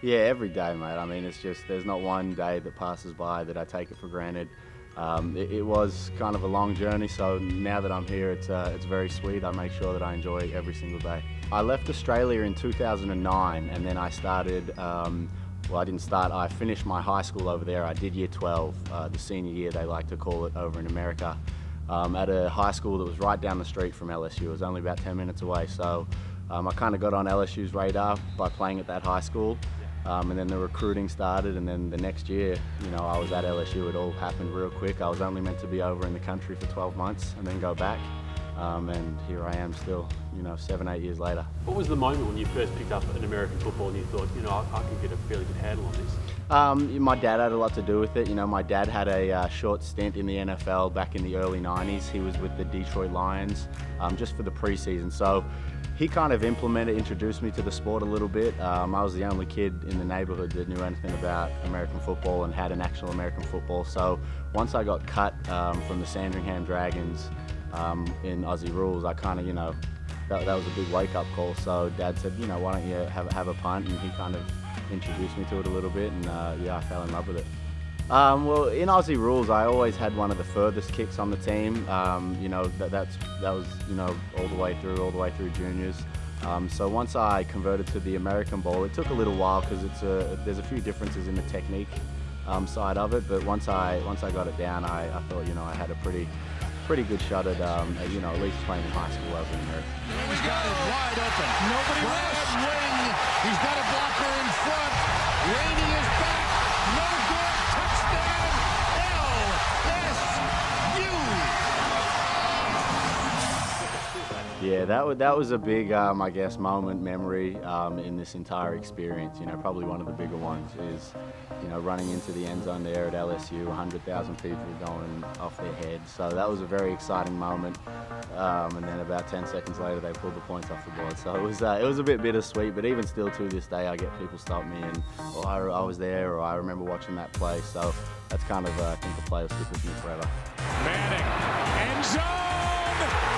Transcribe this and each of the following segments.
Yeah, every day, mate. I mean, it's just there's not one day that passes by that I take it for granted. Um, it, it, was kind of a long journey, so now that I'm here, it's uh, it's very sweet. I make sure that I enjoy every single day. I left Australia in 2009, and then I started. Um, well, I didn't start. I finished my high school over there. I did year 12, uh, the senior year they like to call it over in America, um, at a high school that was right down the street from LSU. It was only about 10 minutes away, so um, I kind of got on LSU's radar by playing at that high school. Um, and then the recruiting started, and then the next year, you know, I was at LSU. It all happened real quick. I was only meant to be over in the country for 12 months and then go back. Um, and here I am still, you know, seven, eight years later. What was the moment when you first picked up an American football and you thought, you know, I, I can get a fairly good handle on this? Um, my dad had a lot to do with it. You know, my dad had a uh, short stint in the NFL back in the early 90s. He was with the Detroit Lions um, just for the preseason. So he kind of implemented, introduced me to the sport a little bit. Um, I was the only kid in the neighborhood that knew anything about American football and had an actual American football. So once I got cut um, from the Sandringham Dragons um, in Aussie rules, I kind of, you know, that, that, was a big wake-up call. So Dad said, you know, why don't you have, have a punt? And he kind of introduced me to it a little bit, and uh, yeah, I fell in love with it. Um, well, in Aussie rules, I always had one of the furthest kicks on the team. Um, you know, that, that's, that was, you know, all the way through, all the way through juniors. Um, so once I converted to the American ball, it took a little while because it's a, there's a few differences in the technique um, side of it. But once I once I got it down, I, I thought you know I had a pretty pretty good shot at, um, you know, at least playing in high school over in America. He's got it wide open. Nobody Brad Wing. He's got a blocker in front. Yeah, that was, that was a big, um, I guess, moment, memory um, in this entire experience. You know, probably one of the bigger ones is you know, running into the end zone there at LSU, 100,000 people going off their heads. So that was a very exciting moment. Um, and then about 10 seconds later, they pulled the points off the board. So it was uh, it was a bit bittersweet. But even still, to this day, I get people stop me and, oh, I, I was there, or I remember watching that play. So that's kind of, uh, I think, a play will stick with me forever. Manning, end zone,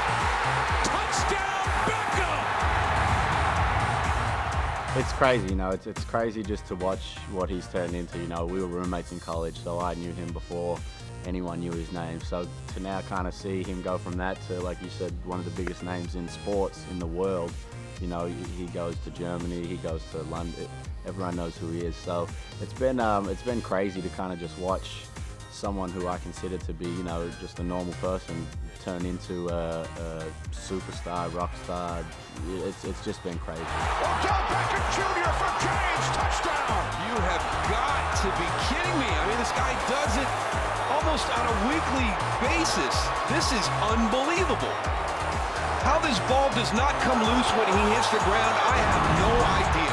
It's crazy, you know. It's, it's crazy just to watch what he's turned into. You know, we were roommates in college, so I knew him before anyone knew his name. So to now kind of see him go from that to, like you said, one of the biggest names in sports in the world. You know, he goes to Germany, he goes to London. Everyone knows who he is. So it's been um, it's been crazy to kind of just watch someone who I consider to be, you know, just a normal person turn into a, a superstar, rock star. It's, it's just been crazy. Odell Beckham Jr. for James, touchdown! You have got to be kidding me. I mean, this guy does it almost on a weekly basis. This is unbelievable. How this ball does not come loose when he hits the ground, I have no idea.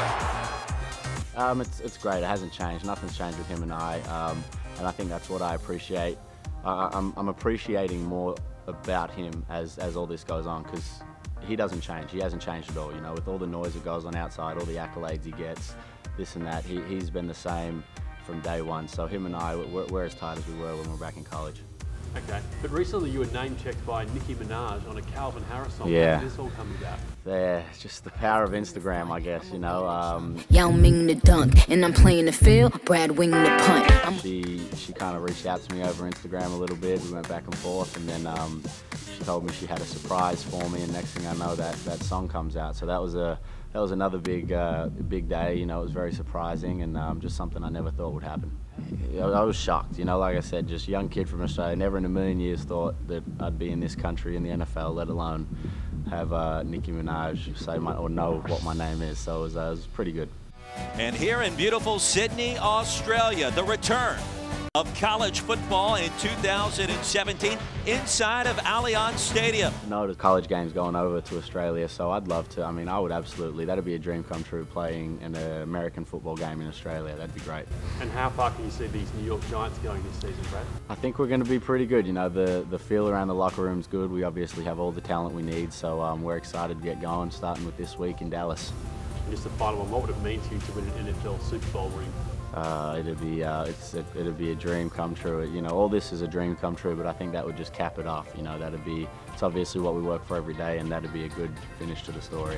Um, it's, it's great. It hasn't changed. Nothing's changed with him and I. Um, and I think that's what I appreciate. Uh, I'm, I'm, appreciating more about him as, as all this goes on because he doesn't change. He hasn't changed at all. You know, with all the noise that goes on outside, all the accolades he gets, this and that, he, he's been the same from day one. So him and I, we're, we're as tight as we were when we were back in college. Okay, but recently you were name checked by Nicki Minaj on a Calvin Harris song. Yeah. How did this all come about? Yeah, just the power of Instagram, I guess, you know. Um, Yao Ming the dunk, and I'm playing the field, Brad Wing the punt. I'm she she kind of reached out to me over Instagram a little bit. We went back and forth, and then um, she told me she had a surprise for me. And next thing I know, that that song comes out. So that was a that was another big uh, big day. You know, it was very surprising and um, just something I never thought would happen. I was shocked. You know, like I said, just young kid from Australia. Never in a million years thought that I'd be in this country in the NFL, let alone have uh, Nicki Minaj say my or know what my name is. So it was, uh, it was pretty good. And here in beautiful Sydney, Australia, the return of college football in 2017 inside of Allianz Stadium. No, the college game's going over to Australia, so I'd love to. I mean, I would absolutely. That'd be a dream come true playing an American football game in Australia. That'd be great. And how far can you see these New York Giants going this season, Brad? I think we're going to be pretty good. You know, the the feel around the locker room's good. We obviously have all the talent we need, so um, we're excited to get going, starting with this week in Dallas. And just the final one, what would it mean to you to win an NFL Super Bowl ring? Uh, it'd be uh, it's it, it'd be a dream come true. You know, all this is a dream come true, but I think that would just cap it off. You know, that'd be it's obviously what we work for every day, and that'd be a good finish to the story.